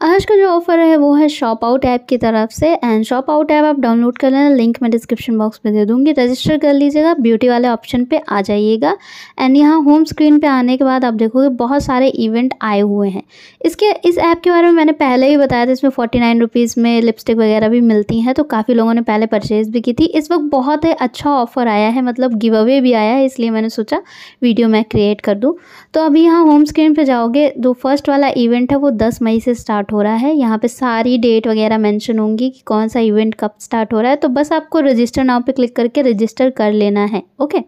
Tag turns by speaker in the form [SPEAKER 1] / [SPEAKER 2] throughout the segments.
[SPEAKER 1] आज का जो ऑफ़र है वो है शॉप आउट ऐप की तरफ़ से एंड शॉप आउट ऐप आप डाउनलोड कर लेना लिंक मैं डिस्क्रिप्शन बॉक्स में दे दूँगी। रजिस्टर कर लीजिएगा ब्यूटी वाले ऑप्शन पे आ जाइएगा। एंड यहाँ होम स्क्रीन पे आने के बाद आप देखोगे बहुत सारे इवेंट आए हुए हैं। इसके, इस ऐप के बारे में मैंने पहले ही बताया था, इसमें फोर्टी नाइन रुपीज़ में लिपस्टिक वगैरह भी मिलती हैं तो काफ़ी लोगों ने पहले परचेज़ भी की थी। इस वक्त बहुत ही अच्छा ऑफ़र आया है मतलब गिव अवे भी आया है, इसलिए मैंने सोचा वीडियो मैं क्रिएट कर दूँ। तो अभी यहाँ होम स्क्रीन पर जाओगे, जो फ़र्स्ट वाला इवेंट है वो दस मई से स्टार्ट स्टार्ट हो रहा है। यहाँ पे सारी डेट वगैरह मेंशन होंगी कि कौन सा इवेंट कब स्टार्ट हो रहा है। तो बस आपको रजिस्टर नाव पे क्लिक करके रजिस्टर कर लेना है। ओके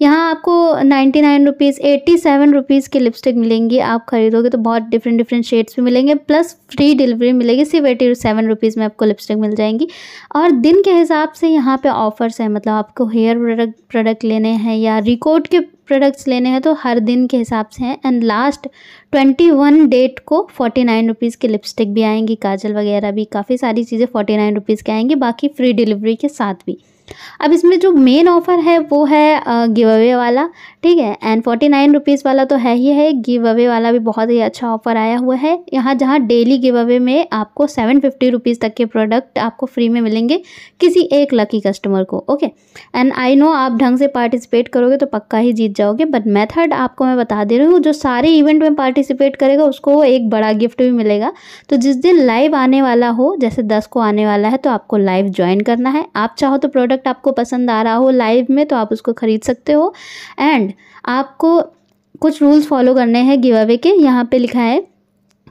[SPEAKER 1] यहाँ आपको ninety nine rupees eighty seven rupees की लिपस्टिक मिलेंगी। आप खरीदोगे तो बहुत डिफरेंट डिफरेंट शेड्स भी मिलेंगे। प्लस फ्री डिलीवरी मिलेगी। सिर्फ़ एटी सेवन रुपीज़ में आपको लिपस्टिक मिल जाएँगी। और दिन के हिसाब से यहाँ पे ऑफर्स हैं। मतलब आपको हेयर प्रोडक्ट प्रोडक्ट लेने हैं या रिकॉर्ड के प्रोडक्ट्स लेने हैं तो हर दिन के हिसाब से हैं। And last twenty one date को फोर्टी नाइन रुपीज़ के लिपस्टिक भी आएँगी, काजल वगैरह भी। काफ़ी सारी चीज़ें फोर्टी नाइन रुपीज़ की आएँगी, बाकी फ्री डिलीवरी के साथ भी। अब इसमें जो मेन ऑफ़र है, वो है गिव अवे वाला, ठीक है? एंड फोर्टी नाइन रुपीज़ वाला तो है ही है। गिव अवे वाला भी बहुत ही अच्छा ऑफ़र आया हुआ है। यहाँ जहाँ डेली गिव अवे में आपको सेवन फिफ्टी रुपीज़ तक के प्रोडक्ट आपको फ्री में मिलेंगे किसी एक लकी कस्टमर को ओके एंड आई नो आप ढंग से पार्टिसिपेट करोगे तो पक्का ही जीत जाओगे बट मेथड आपको मैं बता दे रही हूँ, जो सारे इवेंट में पार्टिसिपेट करेगा, उसको एक बड़ा गिफ्ट भी मिलेगा। तो जिस दिन लाइव आने वाला हो, जैसे दस को आने वाला है तो आपको लाइव ज्वाइन करना है। आप चाहो तो प्रोडक्ट प्रोडक्ट आपको पसंद आ रहा हो लाइव में तो आप उसको ख़रीद सकते हो। एंड आपको कुछ रूल्स फॉलो करने हैं गिव अवे के। यहाँ पे लिखा है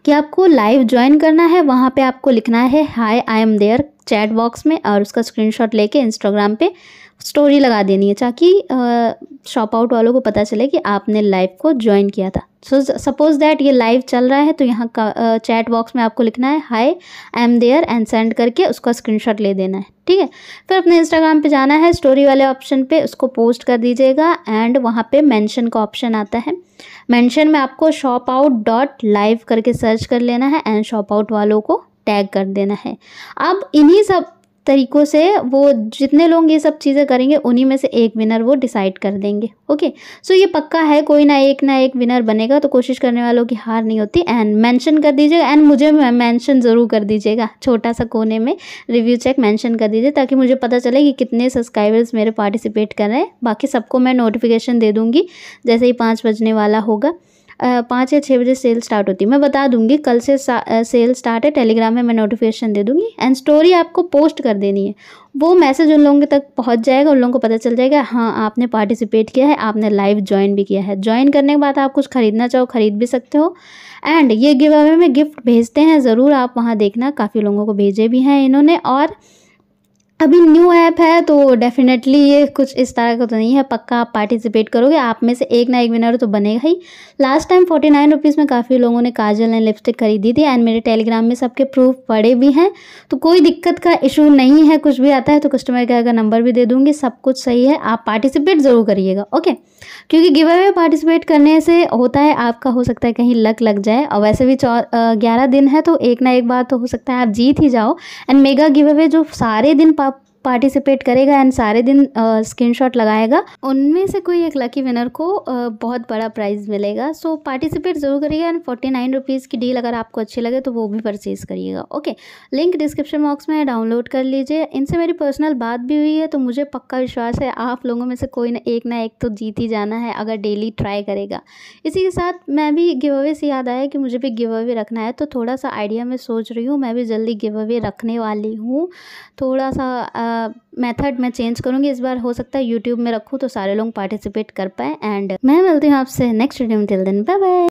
[SPEAKER 1] कि आपको लाइव ज्वाइन करना है, वहाँ पे आपको लिखना है, hi I am there chat box में, और उसका स्क्रीनशॉट लेके इंस्टाग्राम पे स्टोरी लगा देनी है, ताकि शॉप आउट वालों को पता चले कि आपने लाइव को ज्वाइन किया था। सो सपोज़ दैट ये लाइव चल रहा है तो यहाँ का चैट बॉक्स में आपको लिखना है hi I am there and send करके उसका स्क्रीनशॉट ले देना है, ठीक है? फिर अपने इंस्टाग्राम पे जाना है स्टोरी वाले ऑप्शन पे, उसको पोस्ट कर दीजिएगा एंड वहाँ पे मेंशन का ऑप्शन आता है। मेंशन में आपको शॉप आउट डॉट लाइव करके सर्च कर लेना है एंड शॉप आउट वालों को टैग कर देना है। अब इन्हीं सब तरीक़ों से वो जितने लोग ये सब चीज़ें करेंगे, उन्हीं में से एक विनर वो डिसाइड कर देंगे ओके सो ये पक्का है, कोई ना एक ना एक विनर बनेगा तो कोशिश करने वालों की हार नहीं होती। एंड मेंशन कर दीजिएगा एंड मुझे मेंशन ज़रूर कर दीजिएगा, छोटा सा कोने में रिव्यू चेक मेंशन कर दीजिए, ताकि मुझे पता चले कि कितने सब्सक्राइबर्स मेरे पार्टिसिपेट कर रहे हैं। बाकी सबको मैं नोटिफिकेशन दे दूँगी, जैसे ही पाँच बजने वाला होगा। पाँच या छः बजे सेल स्टार्ट होती है। मैं बता दूँगी, कल से सेल स्टार्ट है टेलीग्राम में मैं नोटिफिकेशन दे दूँगी एंड स्टोरी आपको पोस्ट कर देनी है। वो मैसेज उन लोगों तक पहुँच जाएगा, उन लोगों को पता चल जाएगा हाँ आपने पार्टिसिपेट किया है, आपने लाइव ज्वाइन भी किया है। ज्वाइन करने के बाद आप कुछ खरीदना चाहो, खरीद भी सकते हो। एंड ये गिव अवे में गिफ्ट भेजते हैं, ज़रूर आप वहाँ देखना, काफ़ी लोगों को भेजे भी हैं इन्होंने और अभी न्यू ऐप है तो डेफिनेटली ये कुछ इस तरह का तो नहीं है। पक्का आप पार्टिसिपेट करोगे, आप में से एक ना एक विनर तो बनेगा ही। Last time forty nine rupees में काफ़ी लोगों ने काजल एंड लिपस्टिक खरीदी थी एंड मेरे टेलीग्राम में सबके प्रूफ पड़े भी हैं। तो कोई दिक्कत का इशू नहीं है, कुछ भी आता है तो कस्टमर केयर का नंबर भी दे दूँगी, सब कुछ सही है। आप पार्टिसिपेट ज़रूर करिएगा ओके क्योंकि गिव अवे पार्टिसिपेट करने से होता है, आपका हो सकता है कहीं लक लग जाए। और वैसे भी चौ ग्यारह दिन है तो एक ना एक बार तो हो सकता है आप जीत ही जाओ। एंड मेगा गिव अवे जो सारे दिन पार्टिसिपेट करेगा एंड सारे दिन स्क्रीनशॉट लगाएगा। उनमें से कोई एक लकी विनर को आ, बहुत बड़ा प्राइज़ मिलेगा। सो पार्टिसिपेट ज़रूर करिएगा एंड फोर्टी नाइन रुपीज़ की डील अगर आपको अच्छी लगे तो वो भी परचेज़ करिएगा। ओके लिंक डिस्क्रिप्शन बॉक्स में डाउनलोड कर लीजिए। इनसे मेरी पर्सनल बात भी हुई है तो मुझे पक्का विश्वास है आप लोगों में से कोई ना एक ना एक तो जीत ही जाना है अगर डेली ट्राई करेगा। इसी के साथ मैं भी गिव अवे से याद आया कि मुझे भी गिव अवे रखना है तो थोड़ा सा आइडिया मैं सोच रही हूँ मैं भी जल्दी गिव अवे रखने वाली हूँ। थोड़ा सा मेथड मैं चेंज करूँगी, इस बार हो सकता है यूट्यूब में रखूँ तो सारे लोग पार्टिसिपेट कर पाए। एंड मैं मिलती हूँ आपसे नेक्स्ट वीडियो में। Till then bye bye